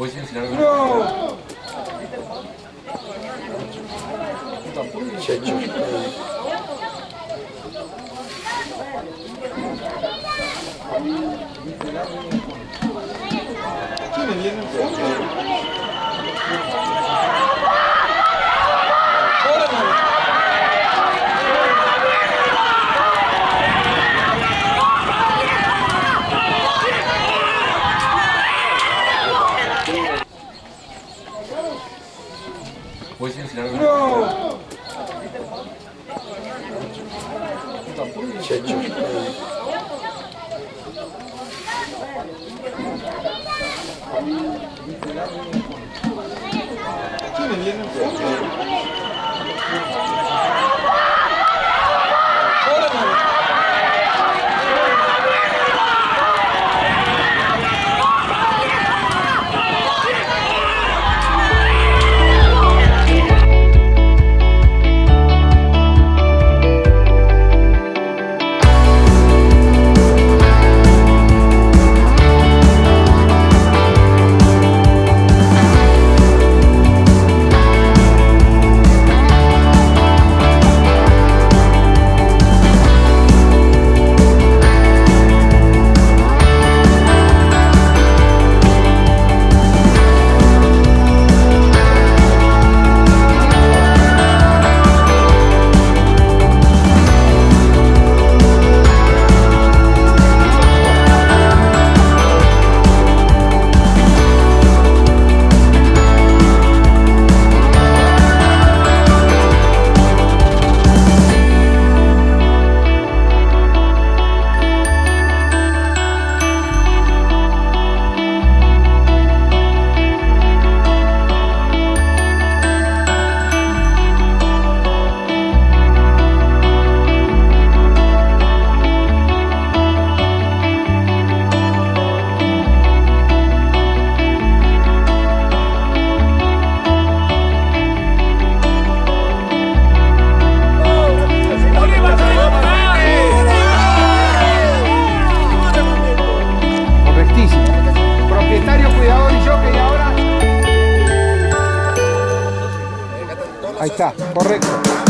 不。切切。Correctísimo. Ahí está, correcto.